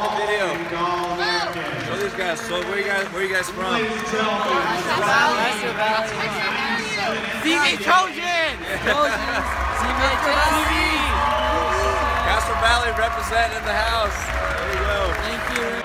Video. Show these guys. So where you guys? Where you guys from? CJ Trojan! CJ Castro Valley representing the house. There you go. Thank you.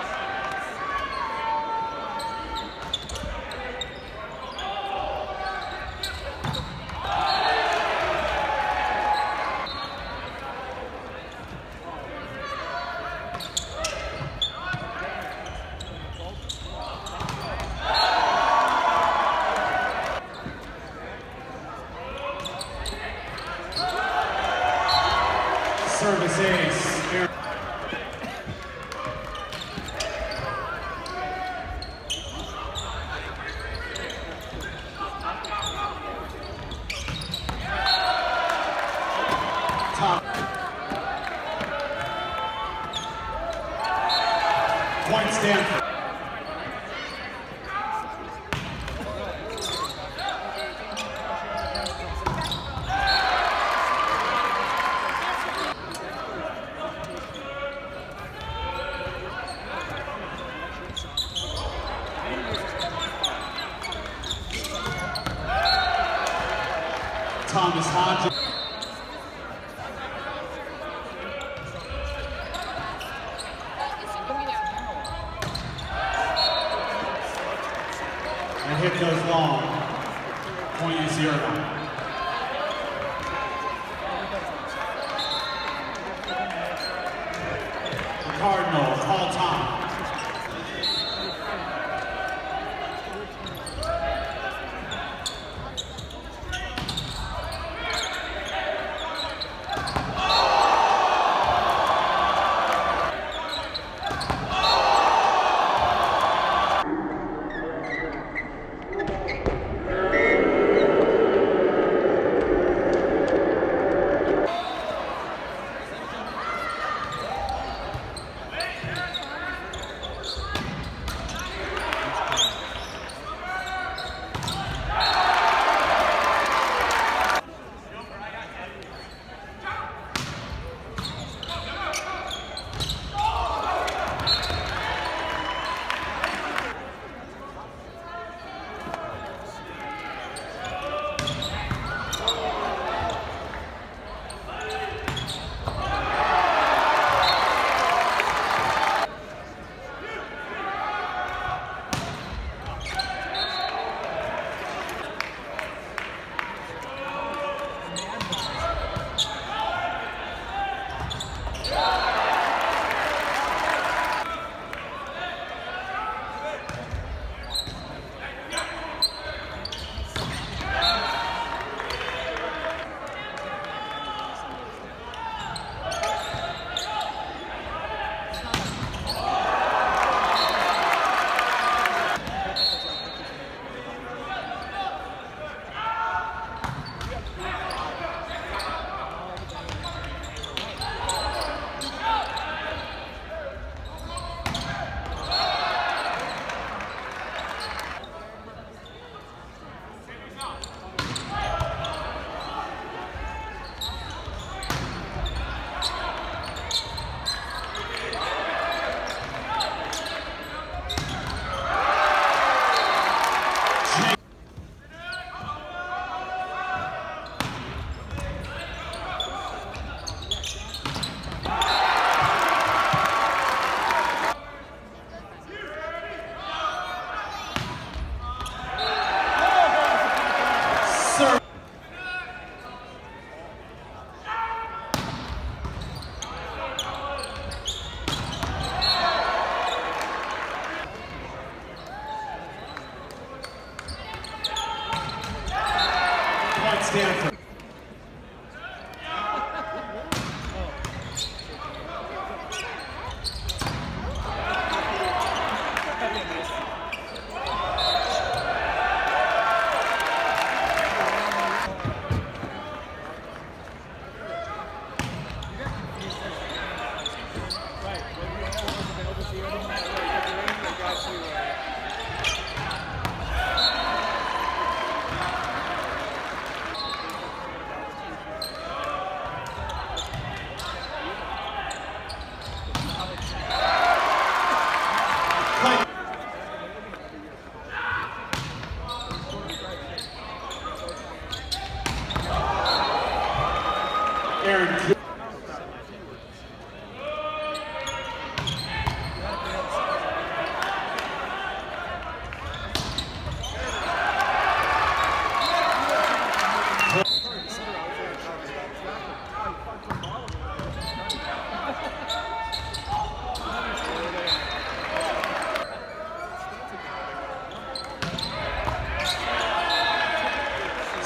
Thomas Hodges.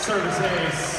Service ace.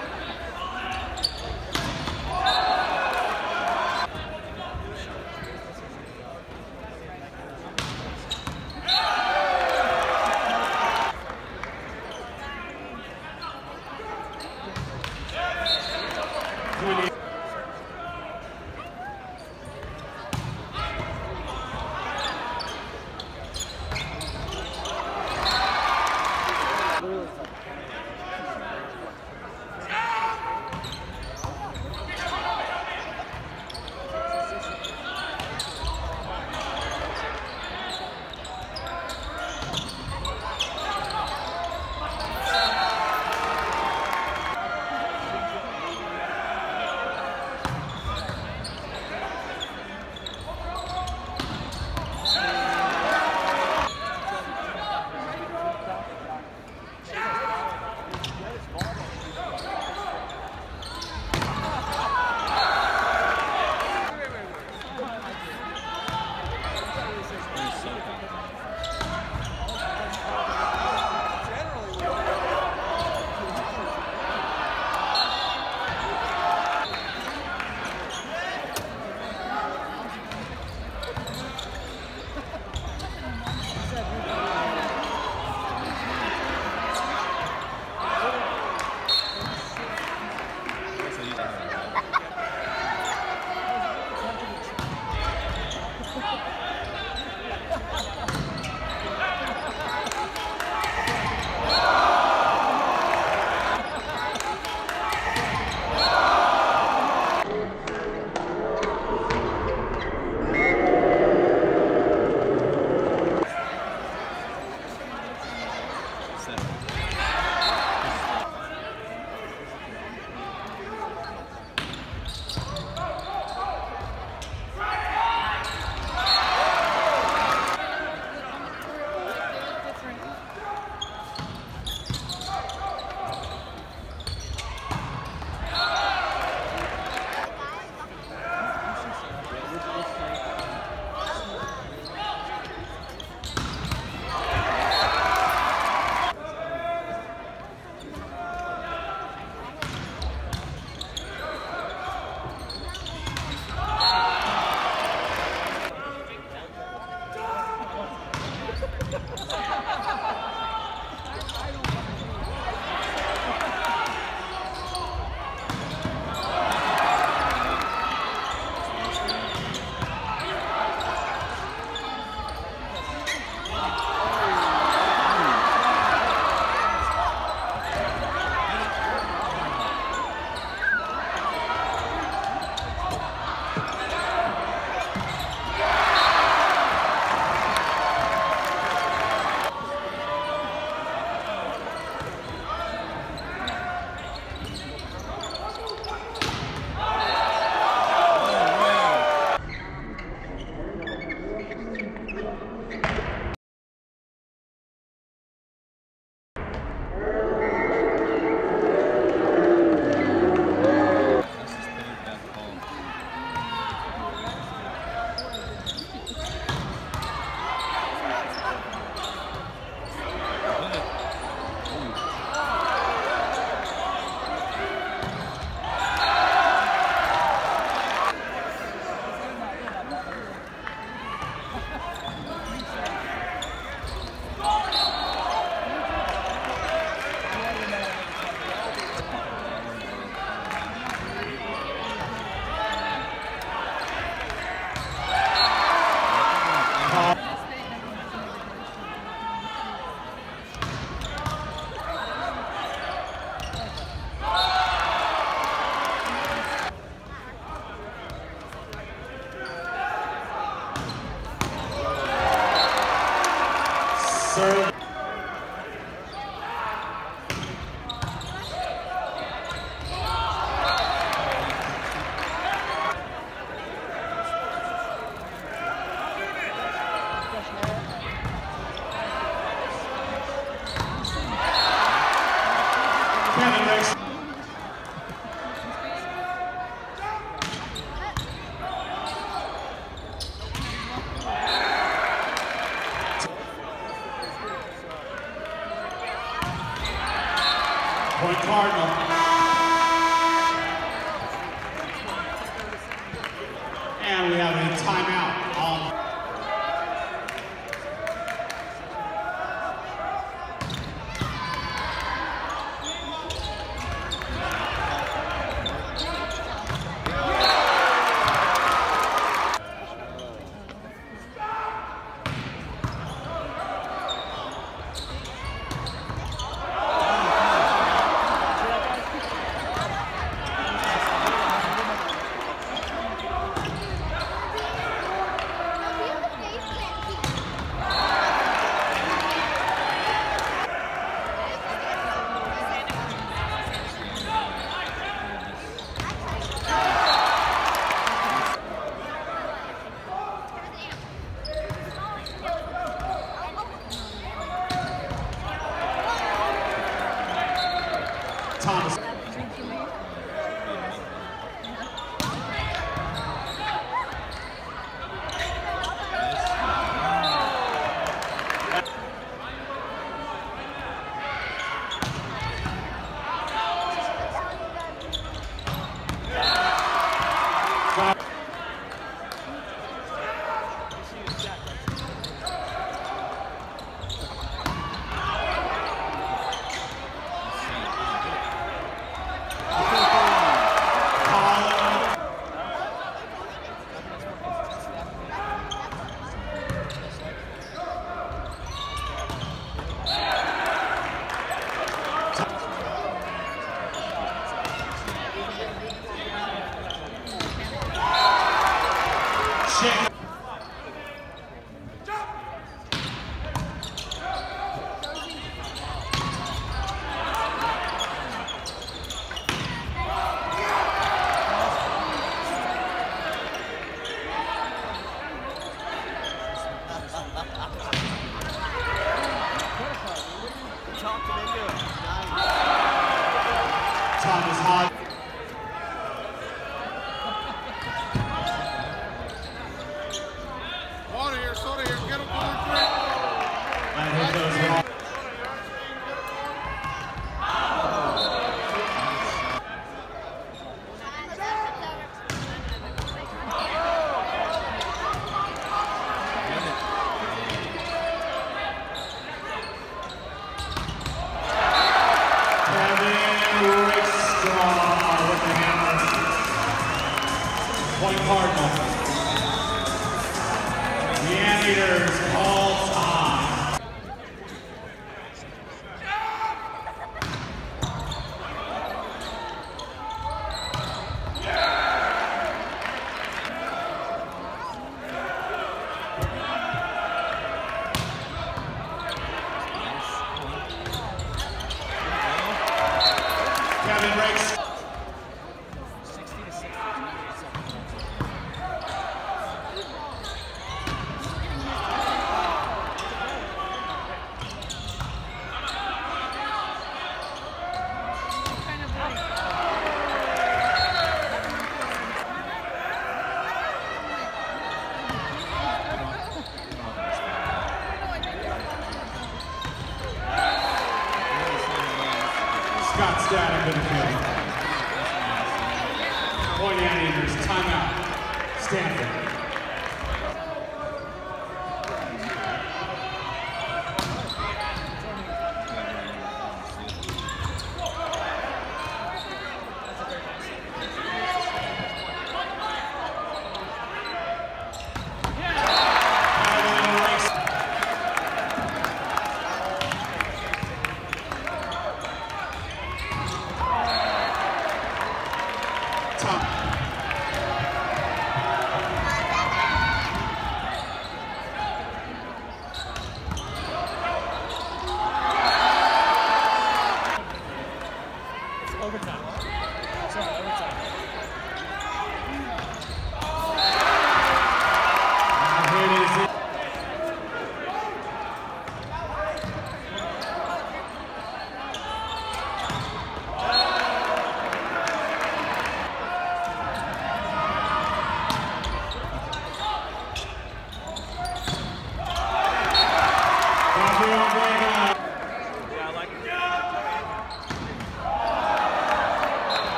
serve. Point Cardinal. The Anteaters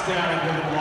Scott Stadick with a block.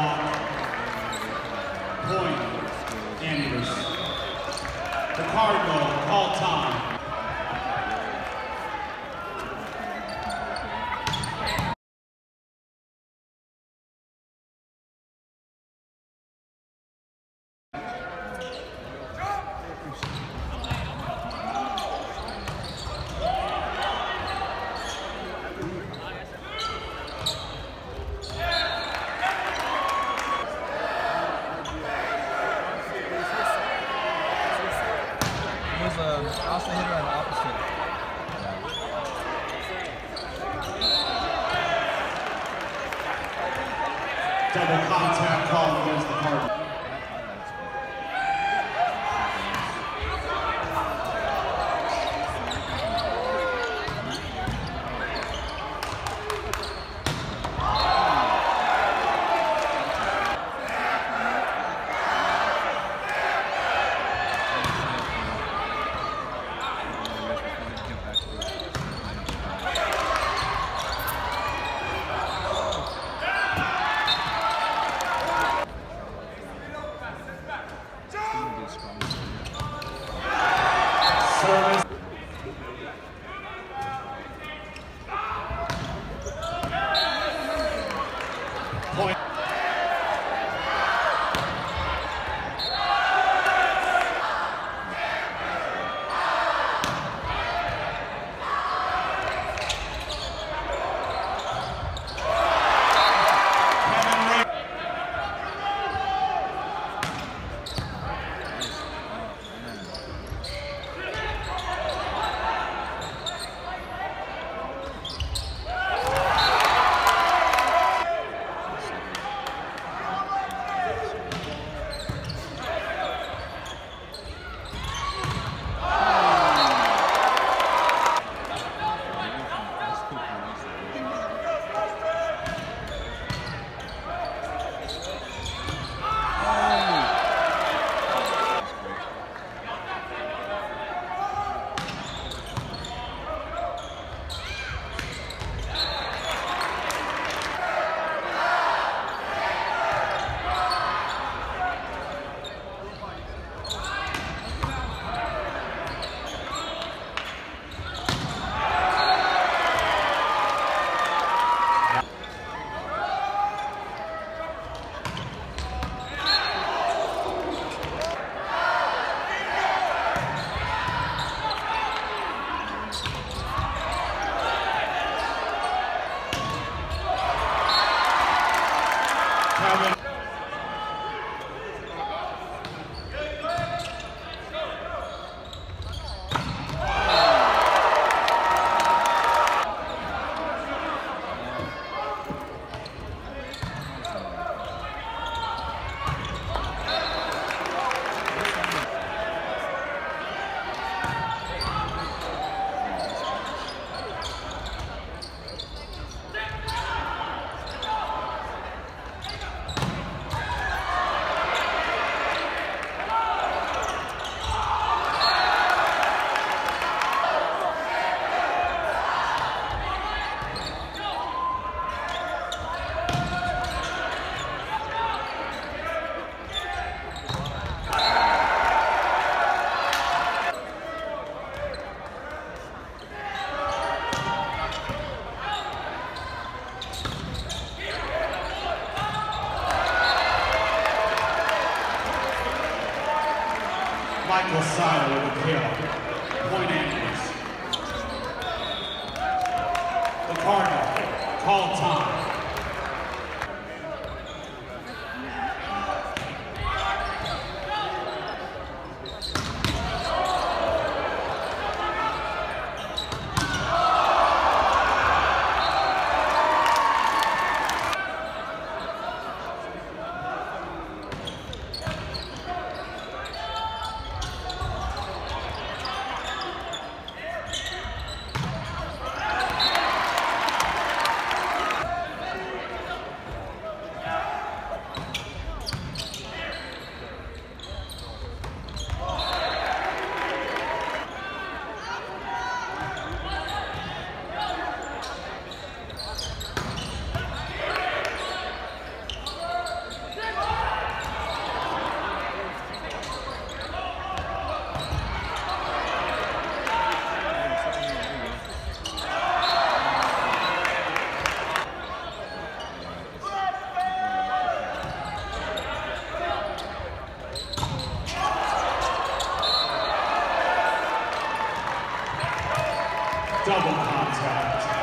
double contact.